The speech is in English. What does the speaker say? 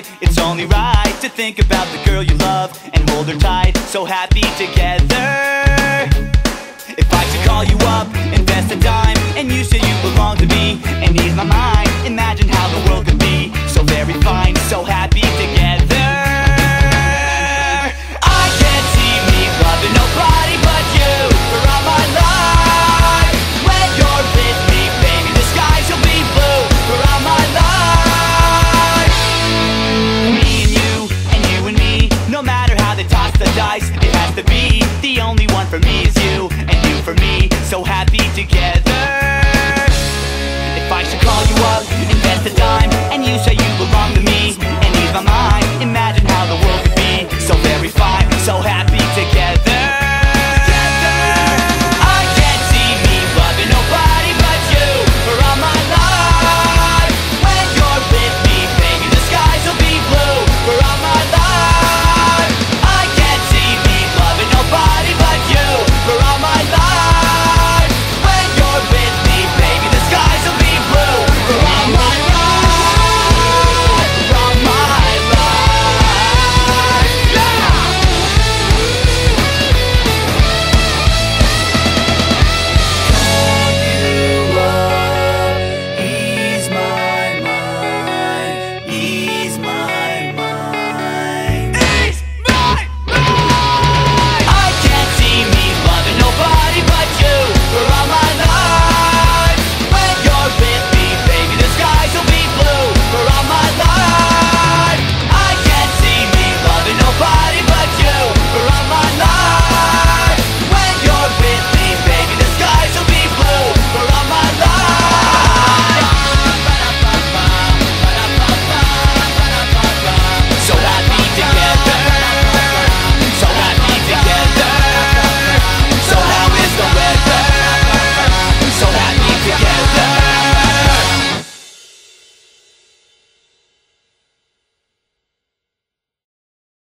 life It's only right to think about the girl you love And hold her tight, so happy together. If I should call you up, invest a dime And you said you belong to me how to toss the dice. It has to be. The only one for me is you And you for me. So happy together